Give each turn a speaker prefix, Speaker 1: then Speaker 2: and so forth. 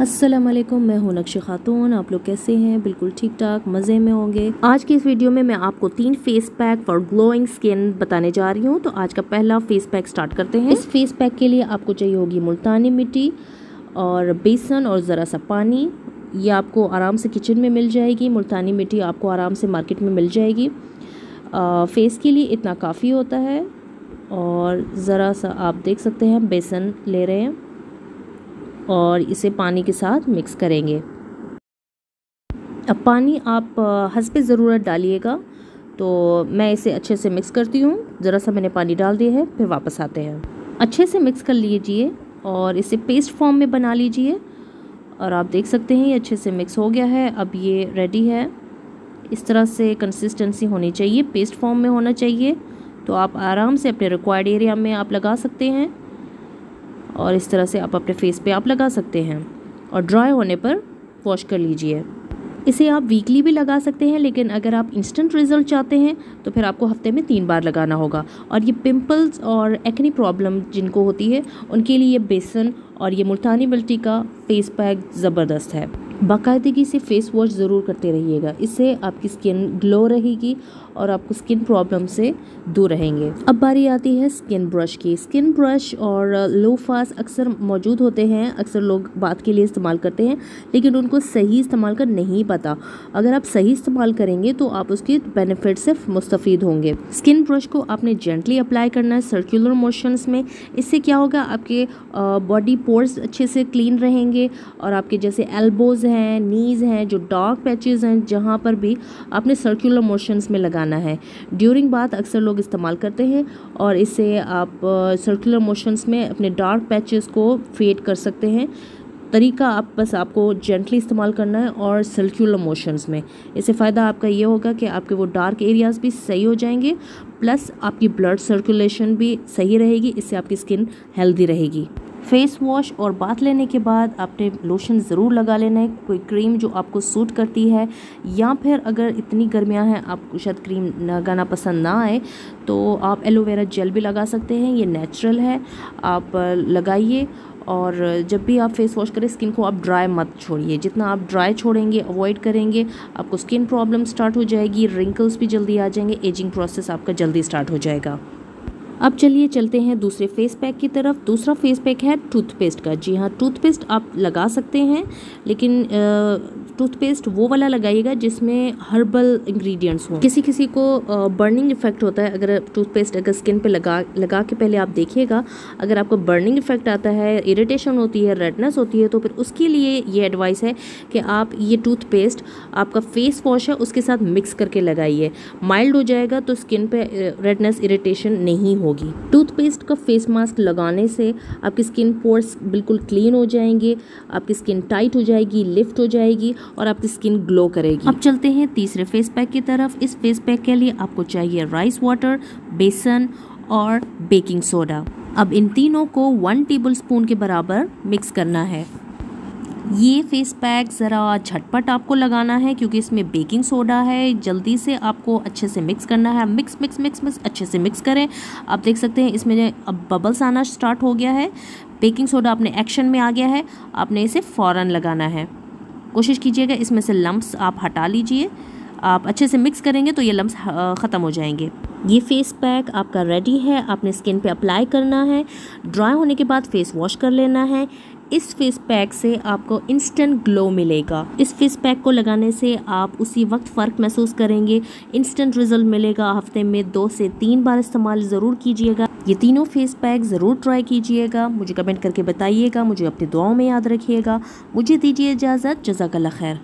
Speaker 1: अस्सलाम वालेकुम मैं हूँ नक्श खातून। आप लोग कैसे हैं? बिल्कुल ठीक ठाक मज़े में होंगे। आज की इस वीडियो में मैं आपको तीन face pack for glowing skin बताने जा रही हूँ। तो आज का पहला फेस पैक स्टार्ट करते हैं। इस फेस पैक के लिए आपको चाहिए होगी मुल्तानी मिट्टी और बेसन और ज़रा सा पानी। ये आपको आराम से किचन में मिल जाएगी। मुल्तानी मिट्टी आपको आराम से मार्केट में मिल जाएगी। आ, फेस के लिए इतना काफ़ी होता है और ज़रा सा आप देख सकते हैं बेसन ले रहे हैं। और इसे पानी के साथ मिक्स करेंगे। अब पानी आप हंसपे ज़रूरत डालिएगा। तो मैं इसे अच्छे से मिक्स करती हूँ। ज़रा सा मैंने पानी डाल दिया है, फिर वापस आते हैं। अच्छे से मिक्स कर लीजिए और इसे पेस्ट फॉर्म में बना लीजिए। और आप देख सकते हैं, ये अच्छे से मिक्स हो गया है। अब ये रेडी है। इस तरह से कंसिस्टेंसी होनी चाहिए। पेस्ट फॉर्म में होना चाहिए। तो आप आराम से अपने रिक्वायर्ड एरिया में आप लगा सकते हैं। और इस तरह से आप अपने फेस पे आप लगा सकते हैं। और ड्राई होने पर वॉश कर लीजिए। इसे आप वीकली भी लगा सकते हैं, लेकिन अगर आप इंस्टेंट रिज़ल्ट चाहते हैं तो फिर आपको हफ़्ते में तीन बार लगाना होगा। और ये पिंपल्स और एक्नी प्रॉब्लम जिनको होती है, उनके लिए बेसन और ये मुल्तानी मिल्टी का फेस पैक ज़बरदस्त है। बाकायदगी से फेस वॉश ज़रूर करते रहिएगा। इससे आपकी स्किन ग्लो रहेगी और आपको स्किन प्रॉब्लम से दूर रहेंगे। अब बारी आती है स्किन ब्रश की। स्किन ब्रश और लो फास अक्सर मौजूद होते हैं। अक्सर लोग बात के लिए इस्तेमाल करते हैं, लेकिन उनको सही इस्तेमाल कर नहीं पता। अगर आप सही इस्तेमाल करेंगे तो आप उसके बेनिफिट से मुस्तफ़ होंगे। स्किन ब्रश को आपने जेंटली अप्लाई करना है सर्कुलर मोशंस में। इससे क्या होगा? आपके बॉडी पोर्स अच्छे से क्लीन रहेंगे और आपके जैसे एल्बोज़ हैं नीज़ हैं, जो डार्क पैचेज़ हैं, जहाँ पर भी आपने सर्कुलर मोशंस में लगाना है। ड्यूरिंग बात अक्सर लोग इस्तेमाल करते हैं और इससे आप सर्कुलर मोशंस में अपने डार्क पैचेस को फेड कर सकते हैं। तरीका आप, बस आपको जेंटली इस्तेमाल करना है और सर्कुलर मोशंस में। इससे फ़ायदा आपका ये होगा कि आपके वो डार्क एरियाज़ भी सही हो जाएँगे प्लस आपकी ब्लड सर्कुलेशन भी सही रहेगी, इससे आपकी स्किन हेल्दी रहेगी। फेस वॉश और बाथ लेने के बाद आपने लोशन ज़रूर लगा लेना है। कोई क्रीम जो आपको सूट करती है या फिर अगर इतनी गर्मियाँ हैं, आपको शायद क्रीम लगाना पसंद ना आए तो आप एलोवेरा जेल भी लगा सकते हैं। ये नेचुरल है। आप लगाइए और जब भी आप फेस वॉश करें, स्किन को आप ड्राई मत छोड़िए। जितना आप ड्राई छोड़ेंगे, अवॉइड करेंगे, आपको स्किन प्रॉब्लम स्टार्ट हो जाएगी, रिंकल्स भी जल्दी आ जाएँगे, एजिंग प्रोसेस आपका जल्दी स्टार्ट हो जाएगा। अब चलिए चलते हैं दूसरे फेस पैक की तरफ़। दूसरा फेस पैक है टूथपेस्ट का। जी हाँ टूथपेस्ट आप लगा सकते हैं, लेकिन टूथपेस्ट वो वाला लगाइएगा जिसमें हर्बल इंग्रेडिएंट्स हों। किसी किसी को बर्निंग इफ़ेक्ट होता है। अगर टूथपेस्ट अगर स्किन पे लगा लगा के पहले आप देखिएगा, अगर आपको बर्निंग इफ़ेक्ट आता है इरिटेशन होती है रेडनेस होती है तो फिर उसके लिए ये एडवाइस है कि आप ये टूथपेस्ट आपका फेस वॉश है, उसके साथ मिक्स करके लगाइए। माइल्ड हो जाएगा तो स्किन पर रेडनेस इरीटेशन नहीं होगी। टूथपेस्ट का फेस मास्क लगाने से आपकी स्किन पोर्स बिल्कुल क्लीन हो जाएँगे, आपकी स्किन टाइट हो जाएगी, लिफ्ट हो जाएगी और आपकी स्किन ग्लो करेगी। अब चलते हैं तीसरे फेस पैक की तरफ़। इस फेस पैक के लिए आपको चाहिए राइस वाटर बेसन और बेकिंग सोडा अब इन तीनों को वन टेबल स्पून के बराबर मिक्स करना है। ये फेस पैक ज़रा झटपट आपको लगाना है, क्योंकि इसमें बेकिंग सोडा है। जल्दी से आपको अच्छे से मिक्स करना है। मिक्स मिक्स मिक्स मिक्स अच्छे से मिक्स करें। आप देख सकते हैं इसमें अब बबल्स आना स्टार्ट हो गया है। बेकिंग सोडा अपने एक्शन में आ गया है। आपने इसे फ़ौरन लगाना है। कोशिश कीजिएगा इसमें से लम्ब्स आप हटा लीजिए। आप अच्छे से मिक्स करेंगे तो ये लम्ब्स ख़त्म हो जाएँगे। ये फेस पैक आपका रेडी है। आपने स्किन पे अप्लाई करना है। ड्राई होने के बाद फेस वॉश कर लेना है। इस फेस पैक से आपको इंस्टेंट ग्लो मिलेगा। इस फेस पैक को लगाने से आप उसी वक्त फ़र्क महसूस करेंगे। इंस्टेंट रिज़ल्ट मिलेगा। हफ़्ते में दो से तीन बार इस्तेमाल ज़रूर कीजिएगा। ये तीनों फेस पैक ज़रूर ट्राई कीजिएगा। मुझे कमेंट करके बताइएगा। मुझे अपनी दुआओं में याद रखिएगा। मुझे दीजिए इजाज़त। जजाकल्ला खैर।